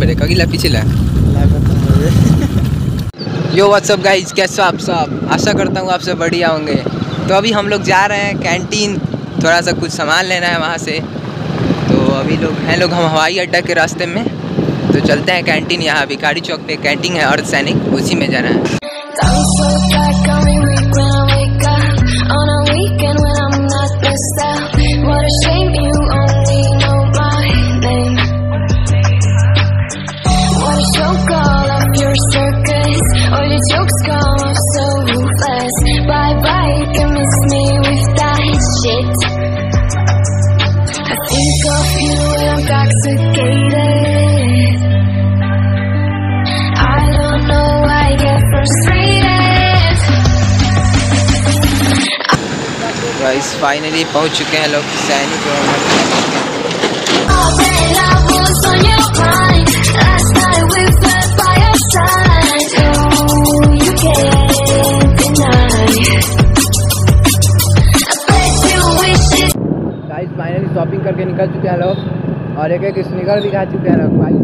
Break अगला पिछला यो WhatsApp guys कैसे हो आप सब? आशा करता हूँ आप सब बढ़िया होंगे। तो अभी हम लोग जा रहे हैं कैंटीन थोड़ा सा कुछ सामान लेना है वहाँ से। तो अभी लोग हैं लोग हम हवाई अड्डा के रास्ते में। तो चलते हैं कैंटीन यहाँ भिखारी चौक पे कैंटीन है अर्ध सैनिक उसी में जाना है। What a joke all of your circus All your jokes come off so ruthless Bye bye, you can miss me with that shit I think of you when I'm intoxicated I don't know why I get frustrated guys finally पहुँच चुके हैं लोग सैनिक निकल चुके हैं लोग और एक एक स्निकर भी खा चुके हैं लोग भाई।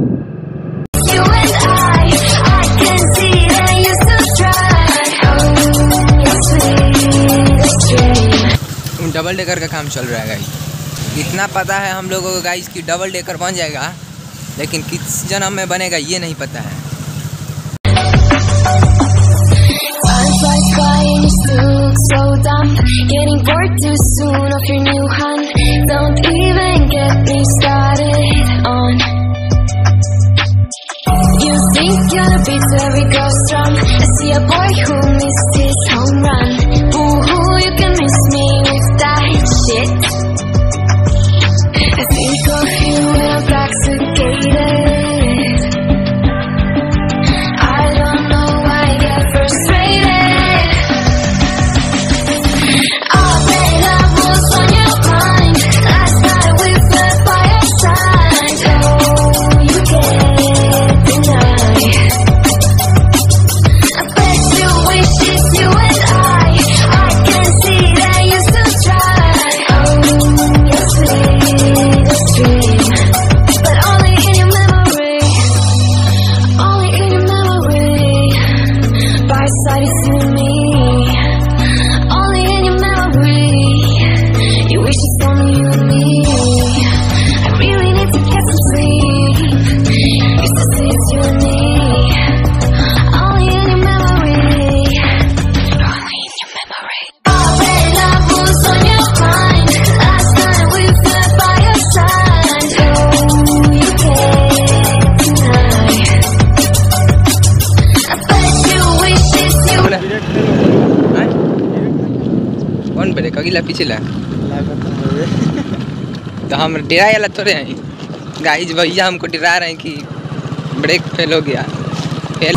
Oh, डबल डेकर का काम चल रहा है गाइस इतना पता है हम लोगों को गाइस कि डबल डेकर बन जाएगा लेकिन किस जन्म में बनेगा ये नहीं पता है। The beat every girl's drum I see a boy who missed his कौन ला पीछे पिछला तो हम डरा वाला थोड़े हैं। गाइज़ भैया हमको डरा रहे हैं कि ब्रेक फेल हो गया। फेल